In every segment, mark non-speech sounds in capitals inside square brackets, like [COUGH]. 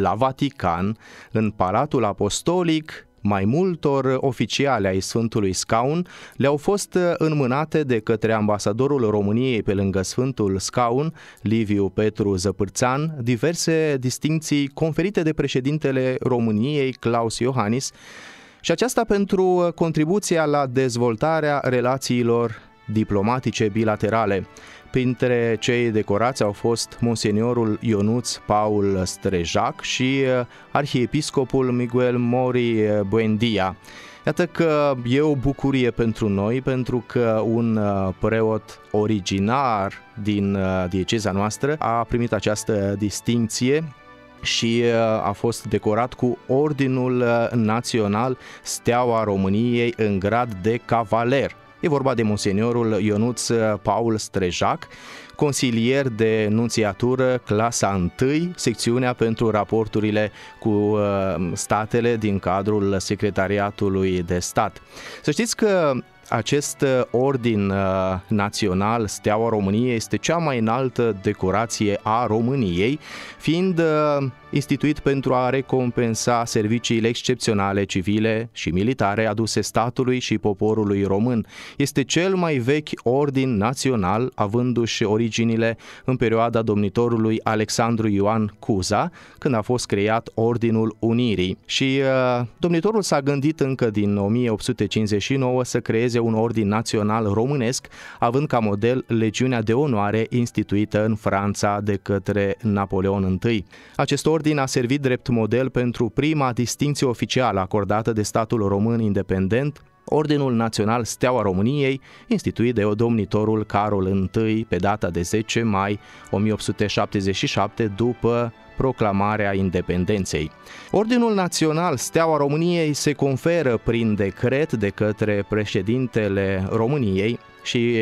la Vatican, în Palatul Apostolic, mai multor oficiale ai Sfântului Scaun le-au fost înmânate de către ambasadorul României pe lângă Sfântul Scaun, Liviu Petru Zăpârțan, diverse distinții conferite de președintele României, Claus Iohannis, și aceasta pentru contribuția la dezvoltarea relațiilor diplomatice bilaterale. Printre cei decorați au fost monseniorul Ionuț Paul Strejac și uh, arhiepiscopul Miguel Mori uh, Buendia. Iată că e o bucurie pentru noi, pentru că un uh, preot originar din dieceza noastră a primit această distinție și a fost decorat cu Ordinul Național Steaua României în grad de cavaler. E vorba de monseniorul Ionuț Paul Strejac, consilier de nunțiatură, clasa 1, secțiunea pentru raporturile cu uh, statele din cadrul Secretariatului de Stat. Să știți că acest uh, ordin uh, național, Steaua României, este cea mai înaltă decorație a României, fiind instituit pentru a recompensa serviciile excepționale civile și militare aduse statului și poporului român. Este cel mai vechi ordin național, avându-și originile în perioada domnitorului Alexandru Ioan Cuza, când a fost creat Ordinul Unirii. Și uh, domnitorul s-a gândit încă din 1859 să creeze un ordin național românesc, având ca model legiunea de onoare instituită în Franța de către Napoleon I. Acest ordin Ordin a servit drept model pentru prima distinție oficială acordată de statul român independent, Ordinul Național Steaua României, instituit de domnitorul Carol I pe data de 10 mai 1877 după proclamarea independenței. Ordinul Național Steaua României se conferă prin decret de către președintele României și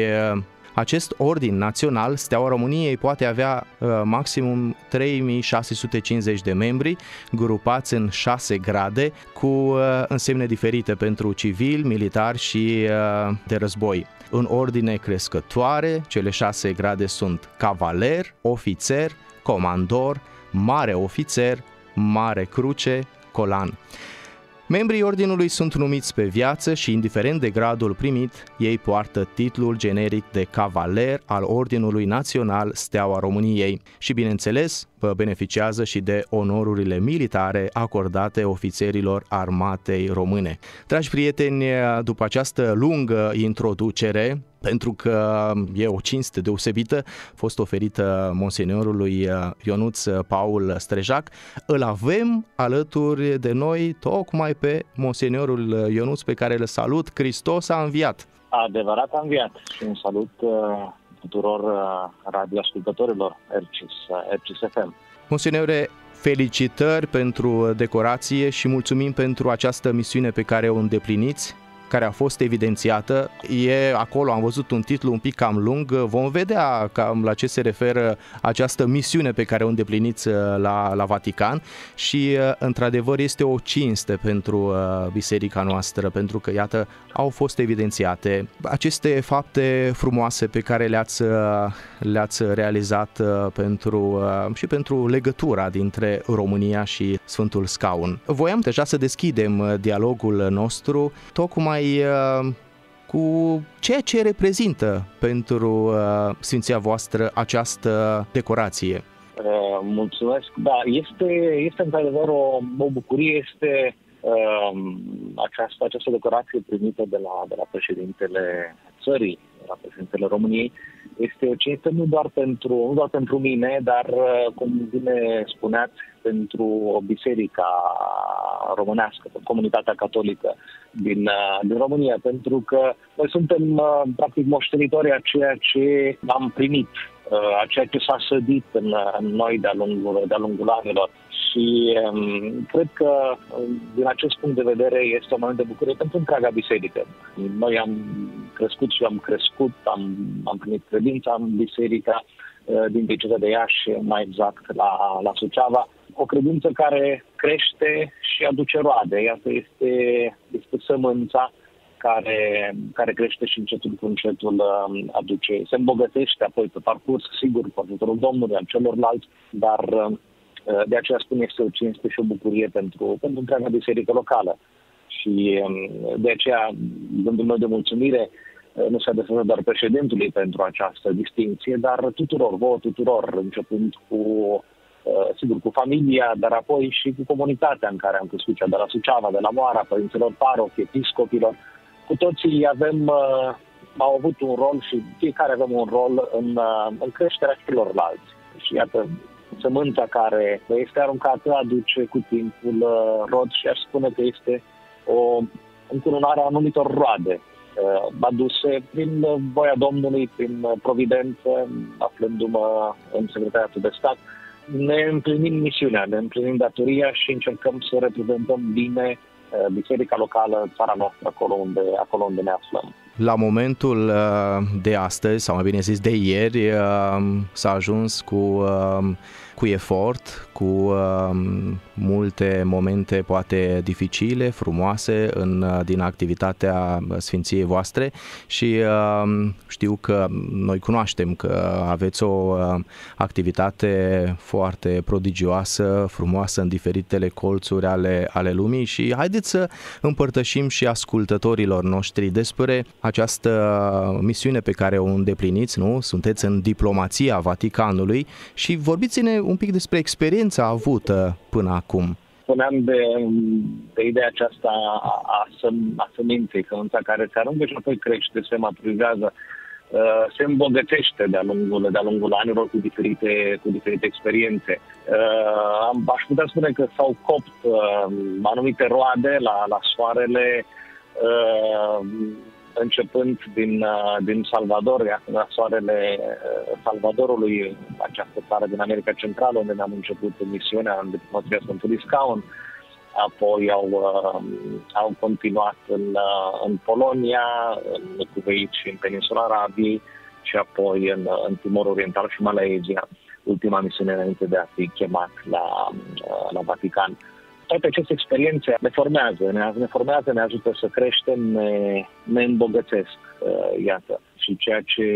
acest ordin național, Steaua României, poate avea uh, maximum 3650 de membri, grupați în 6 grade, cu uh, însemne diferite pentru civil, militar și uh, de război. În ordine crescătoare, cele 6 grade sunt cavaler, ofițer, comandor, mare ofițer, mare cruce, colan. Membrii ordinului sunt numiți pe viață și, indiferent de gradul primit, ei poartă titlul generic de cavaler al Ordinului Național Steaua României și, bineînțeles, beneficiază și de onorurile militare acordate ofițerilor armatei române. Dragi prieteni, după această lungă introducere, pentru că e o cinste deosebită, a fost oferită monseniorului Ionuț Paul Strejac. Îl avem alături de noi tocmai pe monseniorul Ionuț pe care îl salut. Hristos a înviat! Adevărat a înviat și un salut uh, tuturor uh, radioascultătorilor RCS, RCS FM. Monseniore, felicitări pentru decorație și mulțumim pentru această misiune pe care o îndepliniți care a fost evidențiată. E acolo, am văzut un titlu un pic cam lung, vom vedea cam la ce se referă această misiune pe care o îndepliniți uh, la, la Vatican și uh, într-adevăr este o cinste pentru uh, biserica noastră, pentru că iată au fost evidențiate aceste fapte frumoase pe care le-ați, le-ați realizat pentru, și pentru legătura dintre România și Sfântul Scaun. Voiam deja să deschidem dialogul nostru tocmai mai uh, cu ceea ce reprezintă pentru uh, Sfinția voastră această decorație. Uh, mulțumesc. Da, este, este într-adevăr o, o bucurie, este uh, această, această decorație primită de la, de la președintele țării, de la președintele României, este o cinste nu doar pentru, nu doar pentru mine, dar, uh, cum bine spuneați, pentru biserica românească, pentru comunitatea catolică din, uh, din România, pentru că noi suntem uh, practic moștenitorii a ceea ce am primit, a ceea ce s-a sădit în, în noi de-a lungul, de-a lungul anilor. Și um, cred că, din acest punct de vedere, este un moment de bucurie pentru întreaga biserică. Noi am crescut și am crescut, am, am primit credința în biserica uh, din Dieceza de Iași, mai exact la, la Suceava, o credință care crește și aduce roade. Iată, este, este sămânța care, care crește și încetul cu încetul um, aduce, se îmbogătește apoi pe parcurs, sigur, cu ajutorul Domnului, al celorlalți, dar um, Uh, de aceea spun este o cinste și o bucurie pentru, pentru întreaga biserică locală. Și um, de aceea, gândul meu de mulțumire uh, nu se adresează doar președintului pentru această distinție, dar tuturor, vouă tuturor, începând cu, uh, sigur, cu familia, dar apoi și cu comunitatea în care am crescut, cea de la Suceava, de la Moara, părinților paroch, episcopilor. Cu toții avem, au avut un rol și fiecare avem un rol în, în creșterea celorlalți. Și iată, sămânța care este aruncată aduce cu timpul uh, rod și aș spune că este o încununare a anumitor roade uh, aduse prin voia Domnului, prin providență, aflându-mă în Secretariatul de Stat, ne împlinim misiunea, ne împlinim datoria și încercăm să reprezentăm bine uh, biserica locală, țara noastră, acolo unde, acolo unde ne aflăm. La momentul de astăzi, sau mai bine zis de ieri, s-a ajuns cu cu efort, cu uh, multe momente poate dificile, frumoase în, uh, din activitatea Sfinției voastre și uh, știu că noi cunoaștem că aveți o uh, activitate foarte prodigioasă, frumoasă în diferitele colțuri ale, ale lumii și haideți să împărtășim și ascultătorilor noștri despre această misiune pe care o îndepliniți, nu? Sunteți în diplomația Vaticanului și vorbiți-ne un pic despre experiența avută până acum. Spuneam de, de ideea aceasta a, a, săm, a săminței, sămânța care se aruncă și apoi crește, se maturizează, uh, se îmbogățește de-a lungul, de-a lungul anilor cu diferite, cu diferite experiențe. Uh, aș putea spune că s-au copt uh, anumite roade la, la soarele începând din, uh, din Salvador, la soarele uh, Salvadorului, această țară din America Centrală, unde ne-am început misiunea în diplomația Sfântului Scaun, apoi au, uh, au continuat în, în Polonia, în Cuveit și în Peninsula Arabiei și apoi în, în Timor Oriental și Malaezia, ultima misiune înainte de a fi chemat la, la Vatican toate aceste experiențe ne formează, ne, ne formează, ne ajută să creștem, ne, ne îmbogățesc, uh, iată. Și ceea ce,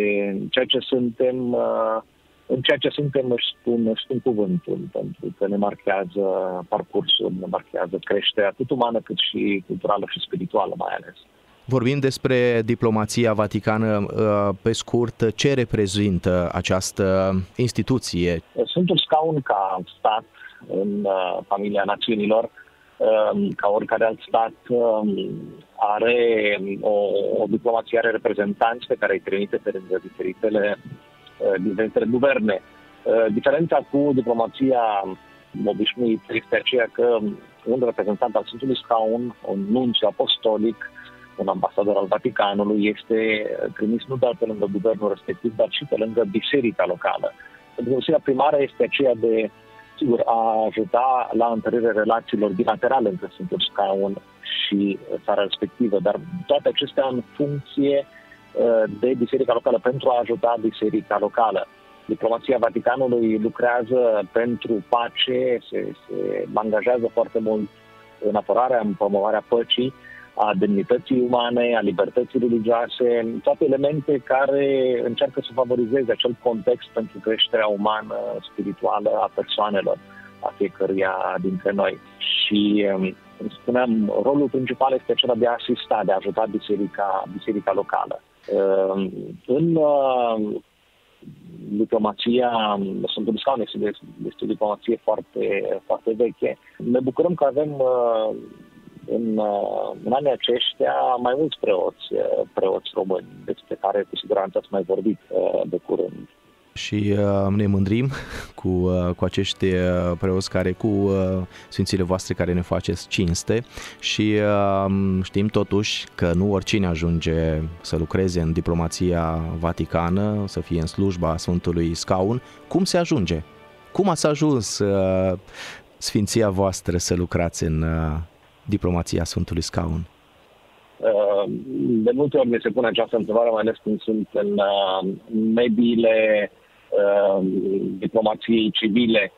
ceea ce suntem, uh, în ceea ce suntem își spun, își spun cuvântul, pentru că ne marchează parcursul, ne marchează creșterea atât umană cât și culturală și spirituală mai ales. Vorbim despre diplomația vaticană, uh, pe scurt, ce reprezintă această instituție? Sfântul Scaun ca stat în uh, familia națiunilor, um, ca oricare alt stat, um, are o, o diplomație, are reprezentanți pe care îi trimite pe lângă diferitele, uh, diferitele guverne. Uh, diferența cu diplomația obișnuită este aceea că un reprezentant al Sfântului Scaun, un nunțiu apostolic, un ambasador al Vaticanului, este trimis nu doar pe lângă guvernul respectiv, dar și pe lângă biserica locală. Pentru că primară este aceea de sigur, a ajuta la întărirea relațiilor bilaterale între Sfântul Scaun și țara respectivă, dar toate acestea în funcție uh, de biserica locală, pentru a ajuta biserica locală. Diplomația Vaticanului lucrează pentru pace, se, se angajează foarte mult în apărarea, în promovarea păcii, a demnității umane, a libertății religioase, toate elemente care încearcă să favorizeze acel context pentru creșterea umană, spirituală a persoanelor, a fiecăruia dintre noi. Și, cum spuneam, rolul principal este acela de a asista, de a ajuta biserica, biserica locală. Ehm, în uh, diplomația Sfântului Scaun este, este o diplomație foarte, foarte veche. Ne bucurăm că avem uh, în, uh, în anii aceștia mai mulți preoți, uh, preoți români, despre care cu siguranță ați mai vorbit uh, de curând. Și uh, ne mândrim [LAUGHS] cu, uh, cu acești preoți care, cu uh, sfințile voastre care ne faceți cinste și uh, știm totuși că nu oricine ajunge să lucreze în diplomația vaticană, să fie în slujba Sfântului Scaun. Cum se ajunge? Cum ați ajuns uh, sfinția voastră să lucrați în, uh, diplomația Sfântului Scaun? Uh, de multe ori mi se pune această întrebare, mai ales când sunt în uh, mediile uh, diplomației civile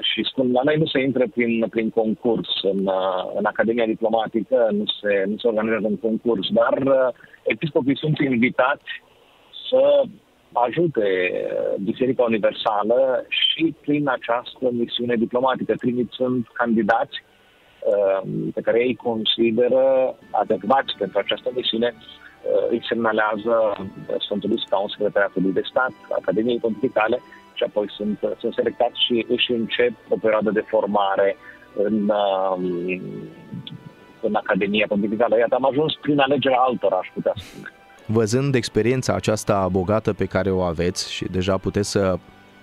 și spun, la noi nu se intră prin, prin concurs în, în Academia Diplomatică, nu se, nu se organizează un concurs, dar episcopii sunt invitați să ajute Biserica Universală și prin această misiune diplomatică, trimițând candidați pe care ei consideră adecvați pentru această misiune, îi semnalează Sfântului Scaun, Secretariatului de Stat, Academiei Pontificale și apoi sunt, sunt selectați și își încep o perioadă de formare în, în Academia Pontificală. Iată, am ajuns prin alegerea altora, aș putea spune. Văzând experiența aceasta bogată pe care o aveți și deja puteți să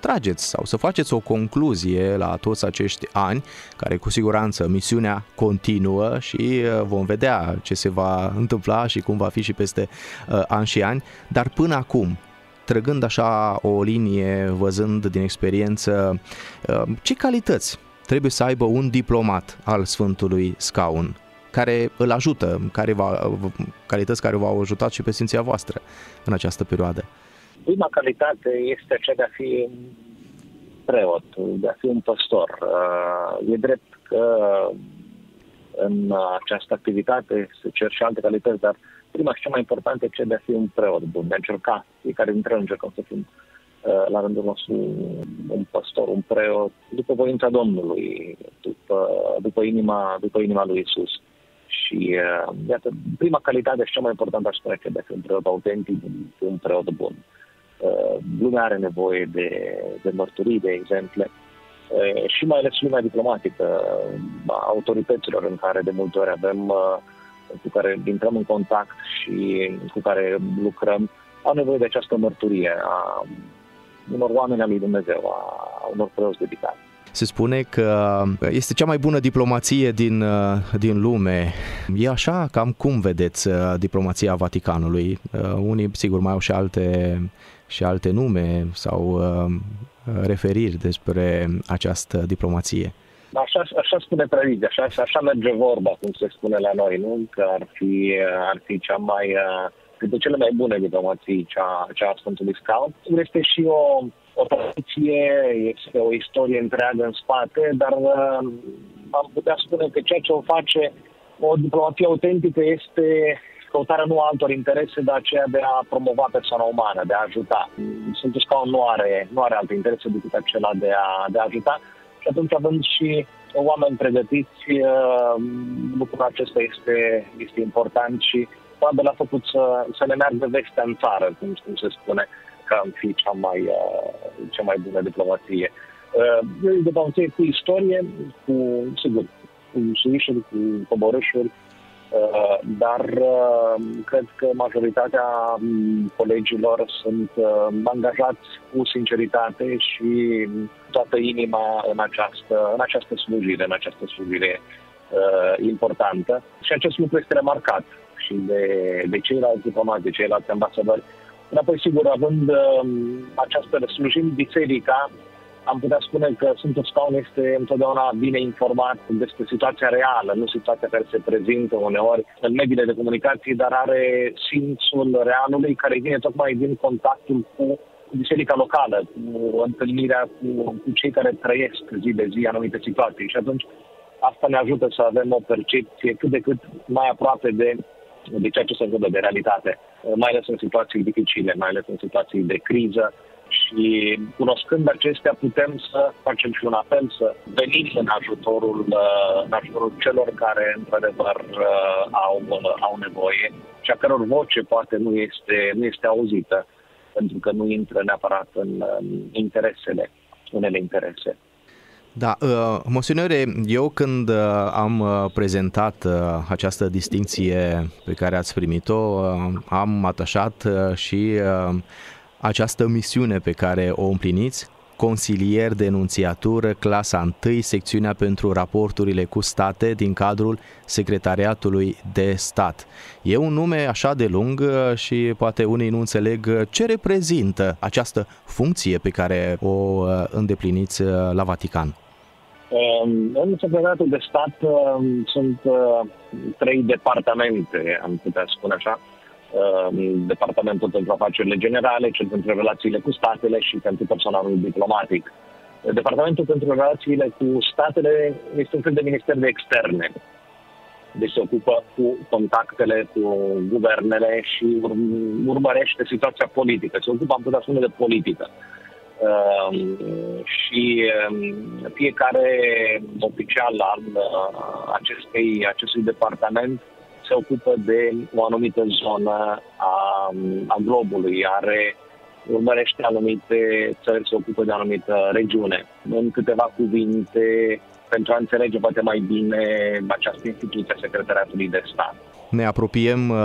trageți sau să faceți o concluzie la toți acești ani, care cu siguranță misiunea continuă și uh, vom vedea ce se va întâmpla și cum va fi și peste uh, ani și ani, dar până acum, trăgând așa o linie, văzând din experiență, uh, ce calități trebuie să aibă un diplomat al Sfântului Scaun care îl ajută, care va, calități care v-au ajutat și pe simția voastră în această perioadă? Prima calitate este aceea de a fi preot, de a fi un păstor. Uh, e drept că în această activitate se cer și alte calități, dar prima și cea mai importantă e cea de a fi un preot bun, de a încerca, fiecare dintre noi încercăm să fim uh, la rândul nostru un păstor, un preot, după voința Domnului, după, după, inima, după inima lui Isus. Și uh, iată, prima calitate și cea mai importantă aș spune că de a fi un preot autentic, un preot bun. Uh, lumea are nevoie de, de mărturii, de exemple uh, și mai ales lumea diplomatică, a autorităților în care de multe ori avem, uh, cu care intrăm în contact și cu care lucrăm, au nevoie de această mărturie a unor oameni al lui Dumnezeu, a unor preoți dedicați se spune că este cea mai bună diplomație din, din lume. E așa? Cam cum vedeți diplomația Vaticanului? Unii, sigur, mai au și alte și alte nume sau uh, referiri despre această diplomație. Așa, așa spune tradiția, așa, așa merge vorba, cum se spune la noi, nu? Că ar fi, ar fi cea mai, de cele mai bune diplomații, cea, cea a Sfântului Scaun. Este și o, o tradiție, este o istorie întreagă în spate, dar uh, am putea spune că ceea ce o face o diplomație autentică este căutarea nu altor interese, dar aceea de a promova persoana umană, de a ajuta. Sfântul Scaun nu are, nu are alte interese decât acela de a, de a ajuta și atunci având și oameni pregătiți, uh, lucrul acesta este, este important și probabil a făcut să, să ne meargă vestea în țară, cum, cum se spune, că am fi cea mai, uh, cea mai bună diplomație. Uh, diplomație cu istorie, cu, sigur, cu suișuri, cu coborâșuri, Uh, dar uh, cred că majoritatea um, colegilor sunt uh, angajați cu sinceritate și toată inima în această, în această slujire, în această slujire importantă. Și acest lucru este remarcat și de, de ceilalți diplomați, de ceilalți ambasadori. Înapoi, sigur, având um, această slujim biserica, am putea spune că Sfântul Scaun este întotdeauna bine informat despre situația reală, nu situația care se prezintă uneori în mediile de comunicații, dar are simțul realului care vine tocmai din contactul cu biserica locală, cu întâlnirea cu, cu cei care trăiesc zi de zi anumite situații. Și atunci asta ne ajută să avem o percepție cât de cât mai aproape de de ceea ce se întâmplă de realitate, mai ales în situații dificile, mai ales în situații de criză, și cunoscând acestea putem să facem și un apel să venim în ajutorul, uh, în ajutorul celor care într-adevăr uh, au, uh, au nevoie și a căror voce poate nu este, nu este auzită pentru că nu intră neapărat în interesele, unele interese. Da, uh, mosionere, eu când uh, am prezentat uh, această distinție pe care ați primit-o, uh, am atașat uh, și uh, această misiune pe care o împliniți, consilier de enunțiatură, clasa 1, secțiunea pentru raporturile cu state din cadrul Secretariatului de Stat. E un nume așa de lung uh, și poate unii nu înțeleg uh, ce reprezintă această funcție pe care o uh, îndepliniți la Vatican. Um, în Secretariatul de Stat um, sunt trei departamente, am putea spune așa. Um, Departamentul pentru Afacerile Generale, cel pentru relațiile cu statele și pentru personalul diplomatic. Departamentul pentru relațiile cu statele este un fel de minister de externe. deci se ocupă cu contactele cu guvernele și urmărește situația politică. Se ocupă, am putea spune, de politică. Uh, și uh, fiecare oficial al uh, acestei, acestui departament se ocupă de o anumită zonă a, a globului, are urmărește anumite țări, se ocupă de anumită regiune. În câteva cuvinte, pentru a înțelege poate mai bine această instituție a Secretariatului de Stat. Ne apropiem uh,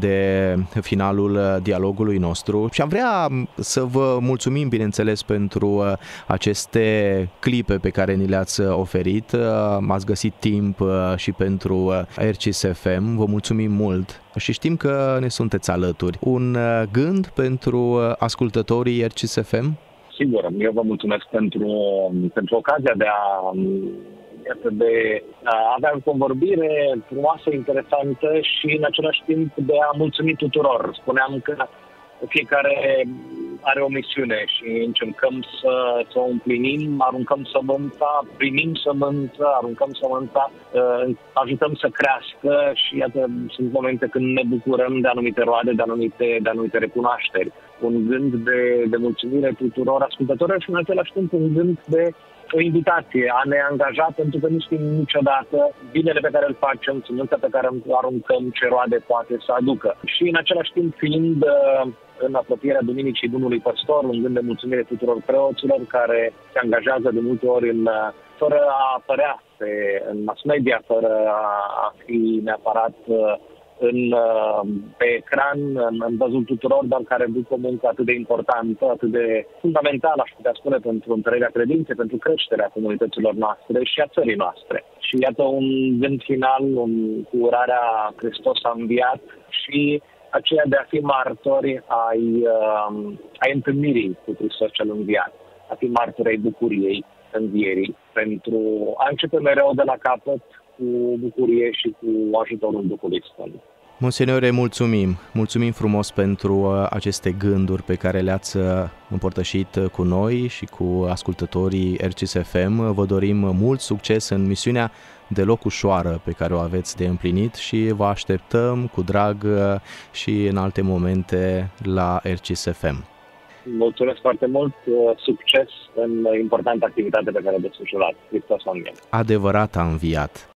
de finalul uh, dialogului nostru și am vrea um, să vă mulțumim, bineînțeles, pentru uh, aceste clipe pe care ni le-ați oferit. M-ați găsit timp și pentru RCS FM. Vă mulțumim mult și știm că ne sunteți alături. Un gând pentru ascultătorii RCS FM? Sigur, eu vă mulțumesc pentru, pentru ocazia de a iată, de a avea o convorbire frumoasă, interesantă și în același timp de a mulțumi tuturor. Spuneam că fiecare are o misiune și încercăm să, să o împlinim, aruncăm sămânța, primim sămânța, aruncăm sămânța, uh, ajutăm să crească și iată, sunt momente când ne bucurăm de anumite roade, de anumite, de anumite recunoașteri. Un gând de, de mulțumire tuturor ascultătorilor și în același timp un gând de o invitație a ne angaja pentru că nu știm niciodată binele pe care îl facem, sămânța pe care îl aruncăm, ce roade poate să aducă. Și în același timp fiind uh, în apropierea Duminicii Bunului Păstor, un gând de mulțumire tuturor preoților care se angajează de multe ori în, uh, fără a apărea pe, în mass media, fără a, a fi neapărat uh, în, uh, pe ecran, în, în văzut tuturor, dar care duc o muncă atât de importantă, atât de fundamentală, aș putea spune, pentru întărirea credinței, pentru creșterea comunităților noastre și a țării noastre. Și iată un gând final, un, cu urarea Hristos a înviat și aceea de a fi martori ai, uh, ai întâlnirii cu Hristos cel înviat, a fi martori ai bucuriei învierii, pentru a începe mereu de la capăt cu bucurie și cu ajutorul Duhului Sfânt. Monsignore, mulțumim. Mulțumim frumos pentru uh, aceste gânduri pe care le-ați uh, împărtășit uh, cu noi și cu ascultătorii RCSFM. Vă dorim mult succes în misiunea deloc ușoară pe care o aveți de împlinit și vă așteptăm cu drag și în alte momente la RCSFM. Mulțumesc foarte mult, succes în importanta activitate pe care o desfășurați. Hristos a înviat. Adevărat a înviat.